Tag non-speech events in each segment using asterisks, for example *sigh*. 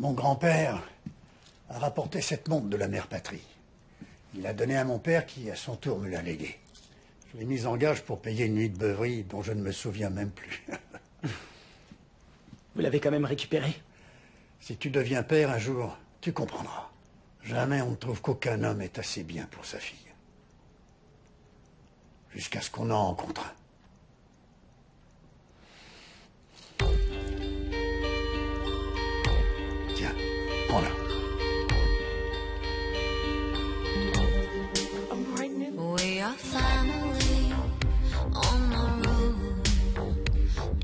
Mon grand-père a rapporté cette montre de la mère patrie. Il l'a donnée à mon père qui, à son tour, me l'a léguée. Je l'ai mise en gage pour payer une nuit de beuverie dont je ne me souviens même plus. *laughs* Vous l'avez quand même récupérée si tu deviens père un jour, tu comprendras. Jamais on ne trouve qu'aucun homme est assez bien pour sa fille. Jusqu'à ce qu'on en rencontre We are family on the road.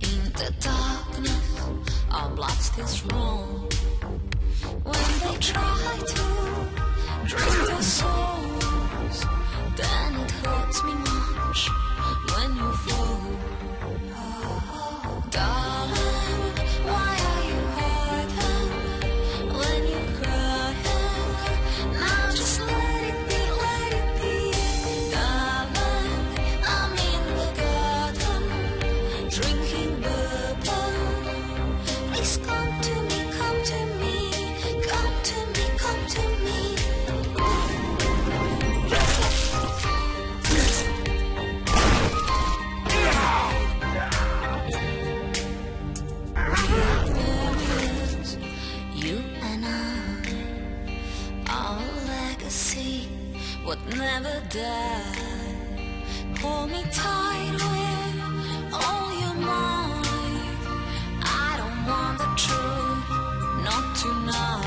In the darkness, our strong. Never die. Hold me tight with all your might. I don't want the truth, not tonight.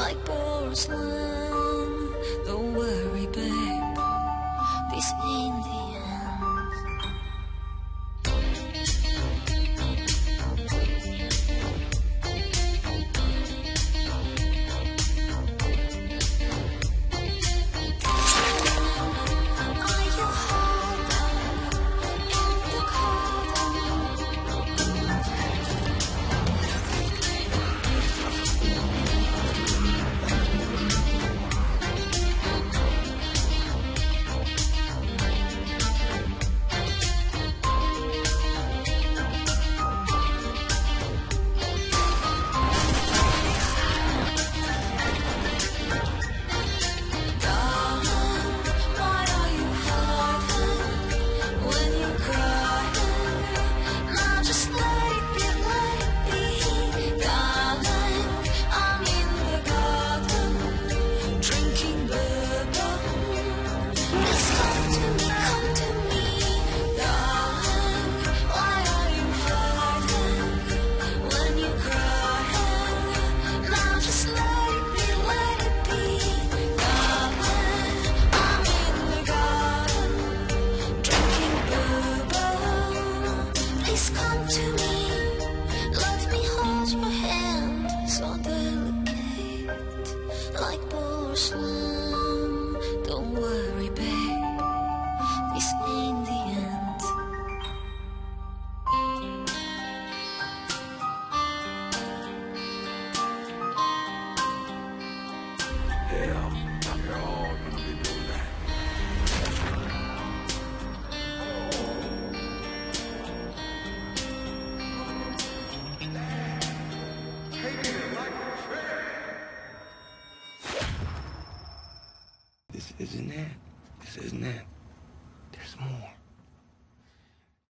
Like porcelain. Don't worry, This isn't it. This isn't it. There's more.